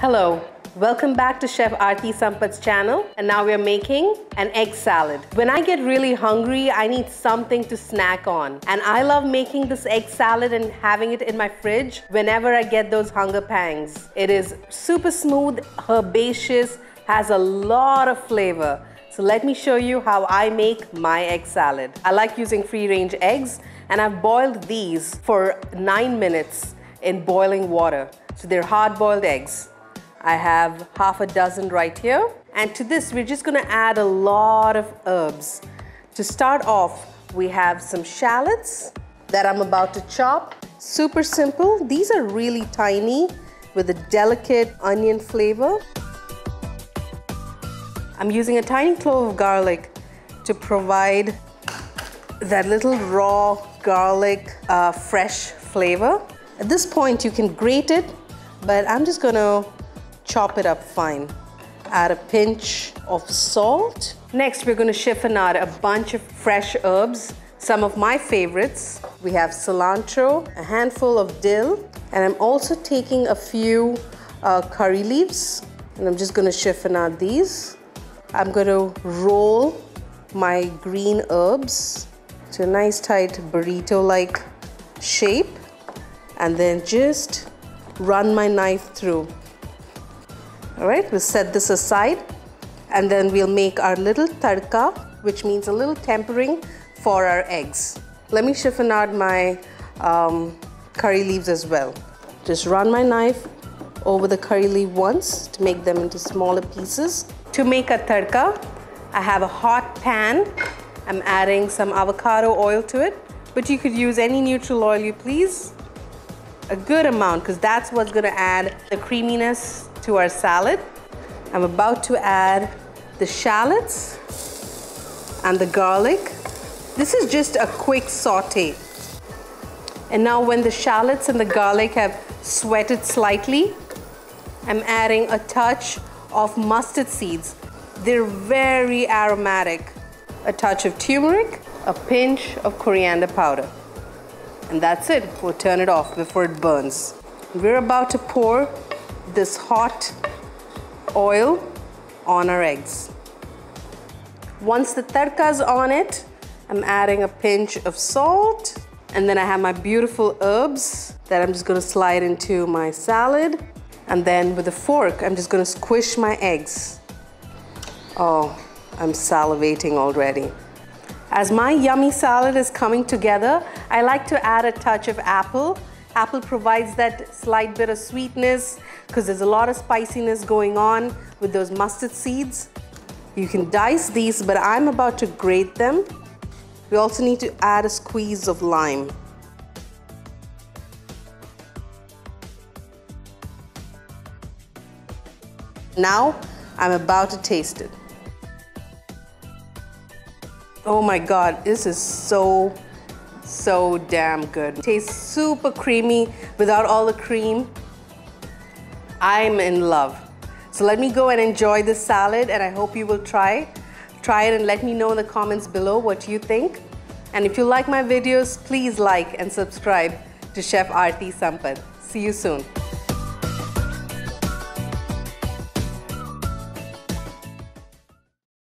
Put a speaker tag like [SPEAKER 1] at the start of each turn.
[SPEAKER 1] Hello, welcome back to Chef Aarthi Sampath's channel and now we're making an egg salad. When I get really hungry, I need something to snack on and I love making this egg salad and having it in my fridge whenever I get those hunger pangs. It is super smooth, herbaceous, has a lot of flavor. So let me show you how I make my egg salad. I like using free range eggs and I've boiled these for nine minutes in boiling water. So they're hard boiled eggs. I have half a dozen right here. And to this, we're just gonna add a lot of herbs. To start off, we have some shallots that I'm about to chop. Super simple. These are really tiny with a delicate onion flavor. I'm using a tiny clove of garlic to provide that little raw garlic uh, fresh flavor. At this point, you can grate it, but I'm just gonna chop it up fine. Add a pinch of salt. Next, we're gonna chiffonade a bunch of fresh herbs, some of my favorites. We have cilantro, a handful of dill, and I'm also taking a few uh, curry leaves, and I'm just gonna chiffonade these. I'm gonna roll my green herbs to a nice tight burrito-like shape, and then just run my knife through. All right, we'll set this aside and then we'll make our little tadka, which means a little tempering for our eggs. Let me chiffonade my um, curry leaves as well. Just run my knife over the curry leaf once to make them into smaller pieces. To make a tadka, I have a hot pan. I'm adding some avocado oil to it, but you could use any neutral oil you please. A good amount, because that's what's gonna add the creaminess to our salad. I'm about to add the shallots and the garlic. This is just a quick saute. And now when the shallots and the garlic have sweated slightly, I'm adding a touch of mustard seeds. They're very aromatic. A touch of turmeric, a pinch of coriander powder. And that's it. We'll turn it off before it burns. We're about to pour this hot oil on our eggs. Once the tadka's on it, I'm adding a pinch of salt and then I have my beautiful herbs that I'm just gonna slide into my salad. And then with a fork, I'm just gonna squish my eggs. Oh, I'm salivating already. As my yummy salad is coming together, I like to add a touch of apple Apple provides that slight bit of sweetness because there's a lot of spiciness going on with those mustard seeds. You can dice these, but I'm about to grate them. We also need to add a squeeze of lime. Now, I'm about to taste it. Oh my God, this is so so damn good. Tastes super creamy without all the cream. I'm in love. So let me go and enjoy this salad and I hope you will try. Try it and let me know in the comments below what you think. And if you like my videos, please like and subscribe to Chef Aarthi Sampath. See you soon.